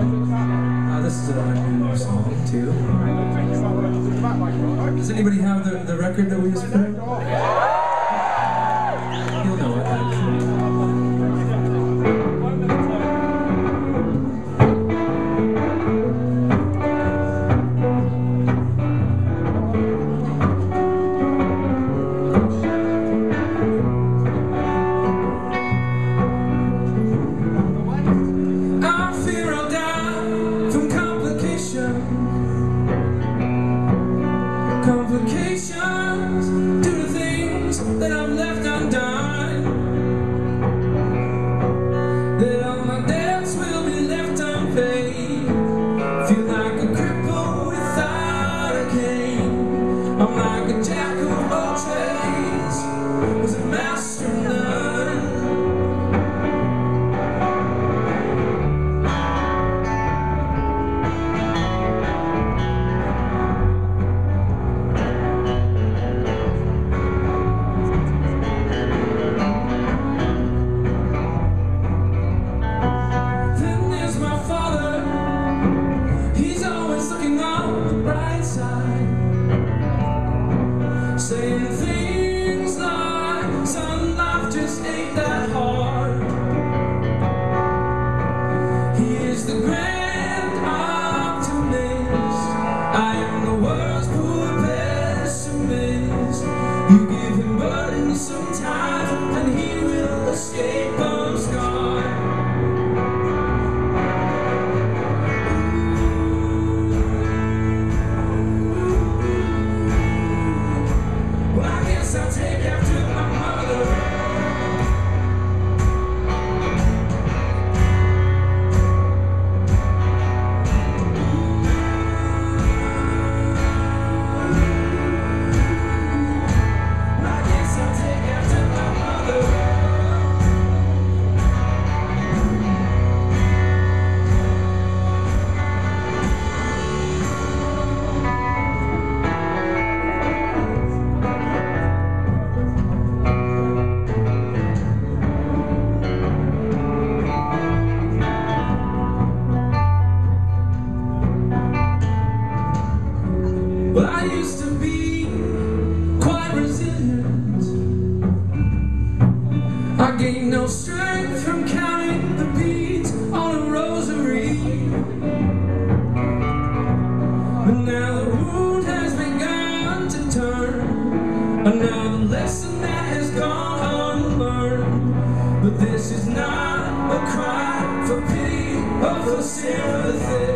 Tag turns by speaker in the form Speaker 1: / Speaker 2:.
Speaker 1: Uh, this is a new song, too. Does anybody have the, the record that we just played? I'm like a jack. sometimes, and he will escape. I gain no strength from counting the beads on a rosary. But now the wound has begun to turn, lesson that has gone unlearned. But this is not a cry for pity or for sympathy.